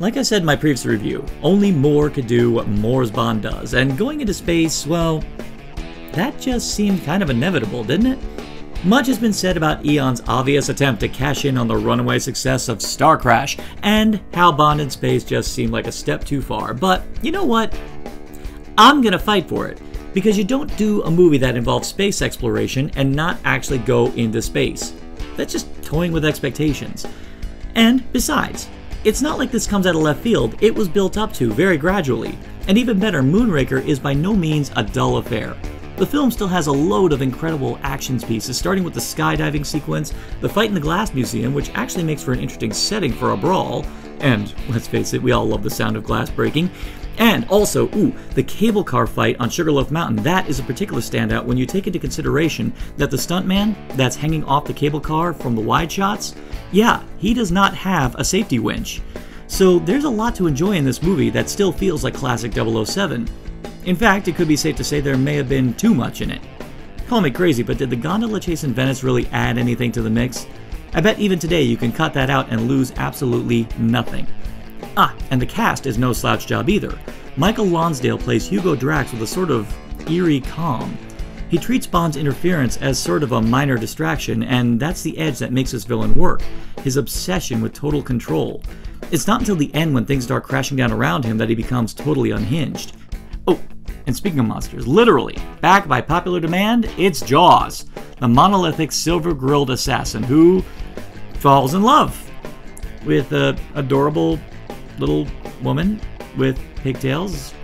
Like I said in my previous review, only Moore could do what Moore's Bond does, and going into space, well, that just seemed kind of inevitable, didn't it? Much has been said about Eon's obvious attempt to cash in on the runaway success of Star Crash, and how Bond in space just seemed like a step too far, but you know what? I'm gonna fight for it, because you don't do a movie that involves space exploration and not actually go into space. That's just toying with expectations. And besides, it's not like this comes out of left field, it was built up to very gradually. And even better, Moonraker is by no means a dull affair. The film still has a load of incredible action pieces, starting with the skydiving sequence, the fight in the Glass Museum, which actually makes for an interesting setting for a brawl, and let's face it, we all love the sound of glass breaking. And also, ooh, the cable car fight on Sugarloaf Mountain, that is a particular standout when you take into consideration that the stuntman that's hanging off the cable car from the wide shots, yeah, he does not have a safety winch. So there's a lot to enjoy in this movie that still feels like classic 007. In fact, it could be safe to say there may have been too much in it. Call me crazy, but did the gondola chase in Venice really add anything to the mix? I bet even today you can cut that out and lose absolutely nothing. Ah, and the cast is no slouch job either. Michael Lonsdale plays Hugo Drax with a sort of eerie calm. He treats Bond's interference as sort of a minor distraction, and that's the edge that makes this villain work his obsession with total control. It's not until the end when things start crashing down around him that he becomes totally unhinged. Oh, and speaking of monsters, literally, back by popular demand, it's Jaws, the monolithic silver grilled assassin who falls in love with a adorable little woman with pigtails.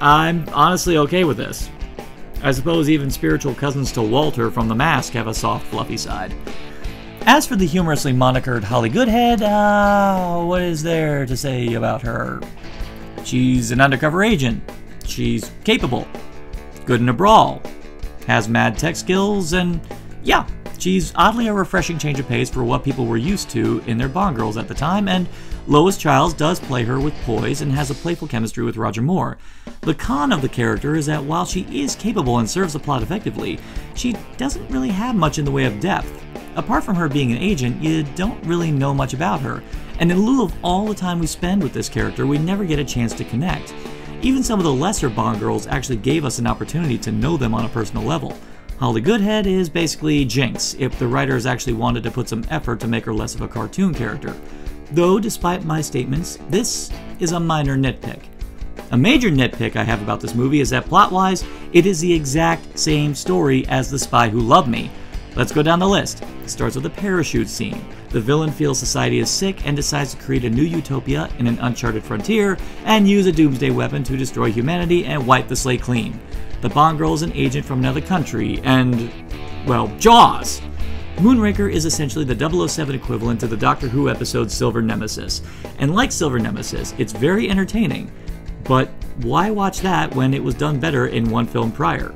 I'm honestly okay with this. I suppose even spiritual cousins to Walter from The Mask have a soft, fluffy side. As for the humorously monikered Holly Goodhead, uh, what is there to say about her? She's an undercover agent. She's capable, good in a brawl, has mad tech skills, and yeah, she's oddly a refreshing change of pace for what people were used to in their Bond girls at the time, and Lois Chiles does play her with poise and has a playful chemistry with Roger Moore. The con of the character is that while she is capable and serves the plot effectively, she doesn't really have much in the way of depth. Apart from her being an agent, you don't really know much about her, and in lieu of all the time we spend with this character, we never get a chance to connect. Even some of the lesser Bond girls actually gave us an opportunity to know them on a personal level. Holly Goodhead is basically Jinx, if the writers actually wanted to put some effort to make her less of a cartoon character. Though, despite my statements, this is a minor nitpick. A major nitpick I have about this movie is that plot wise, it is the exact same story as The Spy Who Loved Me. Let's go down the list. It starts with a parachute scene. The villain feels society is sick and decides to create a new utopia in an uncharted frontier and use a doomsday weapon to destroy humanity and wipe the slate clean. The Bond girl is an agent from another country, and, well, Jaws! Moonraker is essentially the 007 equivalent to the Doctor Who episode Silver Nemesis. And like Silver Nemesis, it's very entertaining. But why watch that when it was done better in one film prior?